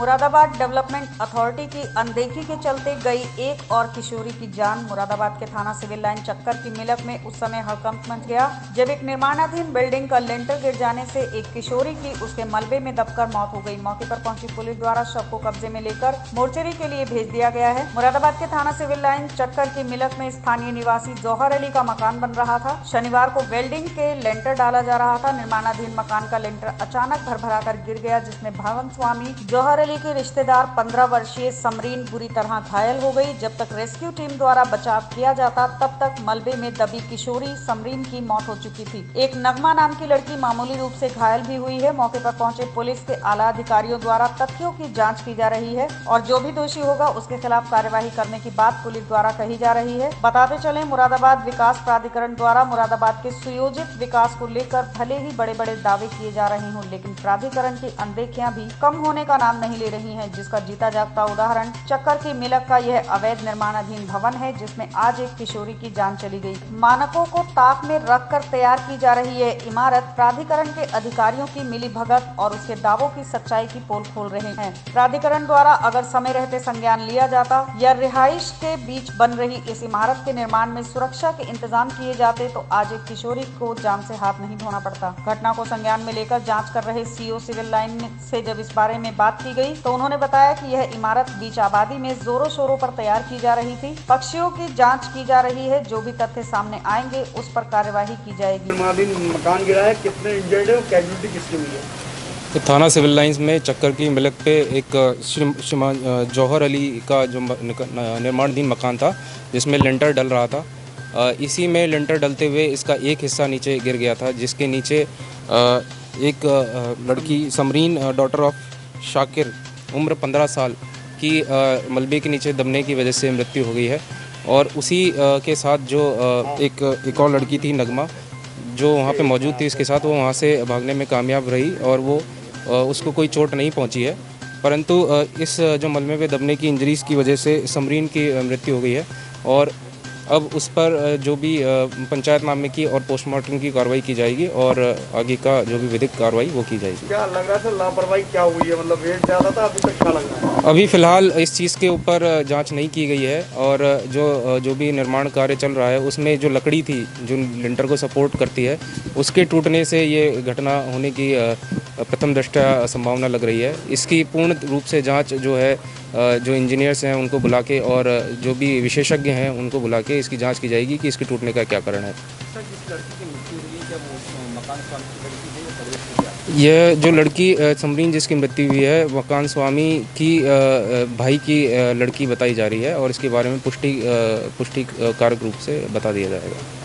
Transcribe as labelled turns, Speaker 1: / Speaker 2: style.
Speaker 1: Moradabad development authority की अनदेखी के चलते गई एक और किशोरी की जान मुरादाबाद के थाना सिविल लाइन चक्कर की मिलक में उस समय हड़कंप मच गया, जब एक निर्माणाधीन बिल्डिंग का लेंटर गिर जाने से एक किशोरी की उसके मलबे में दबकर मौत हो गई। मौके पर पहुँची पुलिस द्वारा शव को कब्जे में लेकर मोर्चरी के लिए भेज दिया गया है। मुरादाबाद के थाना सिविल लाइन चक्कर की मिलक में स्थानीय निवासी जौहर अली का मकान बन रहा था। शनिवार को वेल्डिंग के लेंटर डाला जा रहा था। निर्माणाधीन मकान का लेंटर अचानक कर गिर गया, जिसमें भवन स्वामी, जौहर अली के रिश्तेदार 15 वर्षीय समरीन बुरी तरह घायल हो गई। जब तक रेस्क्यू टीम द्वारा बचाव किया जाता, तब तक मलबे में दबी किशोरी समरीन की मौत हो चुकी थी। एक नगमा नाम की लड़की मामूली रूप से घायल भी हुई है। मौके पर पहुँचे पुलिस के आला अधिकारियों द्वारा तथ्यों की जाँच की जा रही है और जो भी दोषी होगा, उसके खिलाफ कार्यवाही करने की बात पुलिस द्वारा कही जा रही है। बताते चले, मुरादाबाद विकास प्राधिकरण द्वारा मुरादाबाद के सुयोजित विकास को लेकर भले ही बड़े बड़े दावे किए जा रहे हों, लेकिन प्राधिकरण की अनदेखियाँ भी कम होने का नाम नहीं ले रही हैं, जिसका जीता जागता उदाहरण चक्कर की मिलक का यह अवैध निर्माणाधीन भवन है, जिसमें आज एक किशोरी की जान चली गई। मानकों को ताक में रख कर तैयार की जा रही है इमारत। प्राधिकरण के अधिकारियों की मिली भगत और उसके दावों की सच्चाई की पोल खोल रहे हैं। प्राधिकरण द्वारा अगर समय रहते संज्ञान लिया जाता या रिहाइश के बीच बन रही इस इमारत के निर्माण में सुरक्षा के इंतज़ाम किए जाते तो आज एक किशोरी को जान से हाथ नहीं धोना पड़ता। घटना को संज्ञान में लेकर जाँच कर रहे सीओ सिविल लाइन से जब इस बारे में बात की गई तो उन्होंने बताया कि यह इमारत बीच आबादी में जोरों शोरों पर तैयार की जा रही थी। पक्षियों की जाँच की जा रही है। जो भी तथ्य सामने आएँगे उस पर कार्यवाही की जाएगी।
Speaker 2: मकान गिरा है। कितने इंजर्ड है? कैजुअलिटी किसकी हुई है?
Speaker 3: तो थाना सिविल लाइंस में चक्कर की मिलक पे एक श्रीमान जौहर अली का जो निर्माणाधीन मकान था जिसमें लेंटर डल रहा था। इसी में लेंटर डलते हुए इसका एक हिस्सा नीचे गिर गया था जिसके नीचे एक लड़की समरीन डॉटर ऑफ़ शाकिर, उम्र 15 साल की मलबे के नीचे दबने की वजह से मृत्यु हो गई है। और उसी के साथ जो एक एक और लड़की थी, नगमा, जो वहाँ पे मौजूद थी, उसके साथ वो वहाँ से भागने में कामयाब रही और वो उसको कोई चोट नहीं पहुँची है। परंतु इस, जो मलबे में दबने की इंजरीज़ की वजह से समरीन की मृत्यु हो गई है। और अब उस पर जो भी पंचायत नामे की और पोस्टमार्टम की कार्रवाई की जाएगी और आगे का जो भी विधिक कार्रवाई वो की जाएगी।
Speaker 2: क्या लग रहा था लापरवाही क्या हुई है? मतलब वेट ज़्यादा था अभी तक क्या लग रहा है?
Speaker 3: अभी फ़िलहाल इस चीज़ के ऊपर जाँच नहीं की गई है और जो जो भी निर्माण कार्य चल रहा है उसमें जो लकड़ी थी जो लिंटर को सपोर्ट करती है उसके टूटने से ये घटना होने की प्रथम दृष्टया संभावना लग रही है। इसकी पूर्ण रूप से जाँच जो है जो इंजीनियर्स हैं उनको बुला के और जो भी विशेषज्ञ हैं उनको बुला के इसकी जाँच की जाएगी कि इसके टूटने का क्या कारण है। यह जो लड़की समरीन जिसकी मृत्यु हुई है, मकान स्वामी की भाई की लड़की बताई जा रही है और इसके बारे में पुष्टि पुष्टि कारक रूप से बता दिया जाएगा।